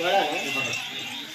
बड़ा है